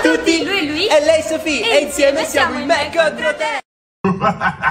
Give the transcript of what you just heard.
a tutti, lui e lui. E lei Sofì e, e insieme siamo il Mac contro te!